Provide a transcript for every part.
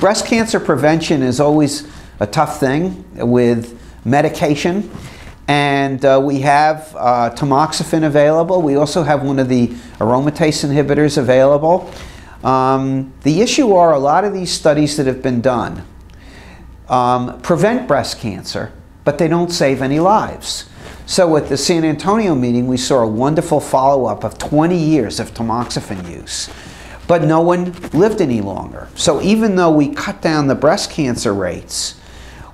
breast cancer prevention is always a tough thing with medication. And uh, we have uh, tamoxifen available. We also have one of the aromatase inhibitors available. Um, the issue are a lot of these studies that have been done um, prevent breast cancer, but they don't save any lives. So at the San Antonio meeting, we saw a wonderful follow-up of 20 years of tamoxifen use, but no one lived any longer. So even though we cut down the breast cancer rates,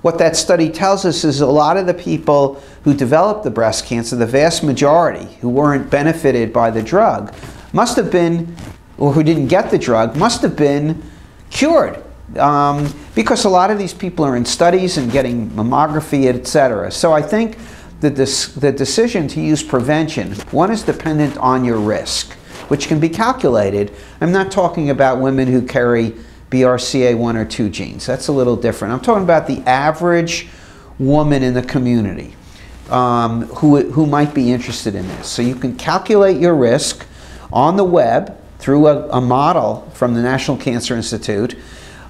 what that study tells us is a lot of the people who developed the breast cancer, the vast majority who weren't benefited by the drug, must have been, or who didn't get the drug, must have been cured um, because a lot of these people are in studies and getting mammography, etc. So I think that the decision to use prevention, one is dependent on your risk, which can be calculated. I'm not talking about women who carry BRCA1 or 2 genes. That's a little different. I'm talking about the average woman in the community um, who, who might be interested in this. So you can calculate your risk on the web through a, a model from the National Cancer Institute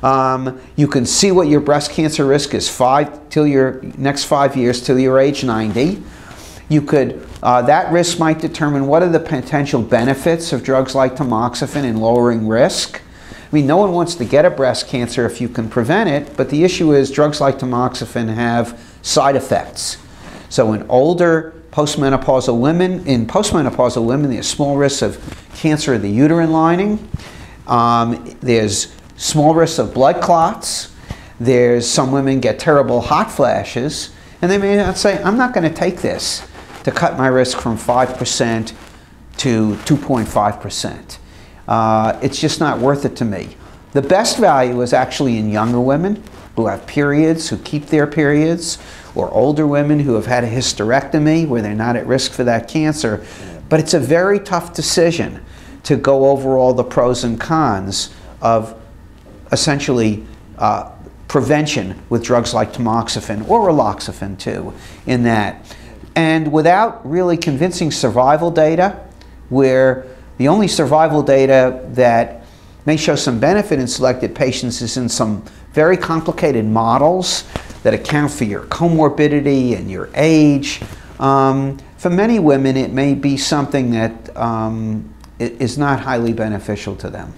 um, you can see what your breast cancer risk is five till your next five years till your age 90. You could uh, that risk might determine what are the potential benefits of drugs like tamoxifen in lowering risk. I mean, no one wants to get a breast cancer if you can prevent it, but the issue is drugs like tamoxifen have side effects. So in older postmenopausal women, in postmenopausal women, there's small risks of cancer of the uterine lining. Um, there's small risks of blood clots. There's some women get terrible hot flashes, and they may not say, I'm not going to take this to cut my risk from 5% to 2.5%. Uh, it's just not worth it to me. The best value is actually in younger women who have periods, who keep their periods, or older women who have had a hysterectomy where they're not at risk for that cancer. But it's a very tough decision to go over all the pros and cons of essentially uh, prevention with drugs like tamoxifen or raloxifene too in that. And without really convincing survival data, where the only survival data that may show some benefit in selected patients is in some very complicated models that account for your comorbidity and your age. Um, for many women, it may be something that um, is not highly beneficial to them.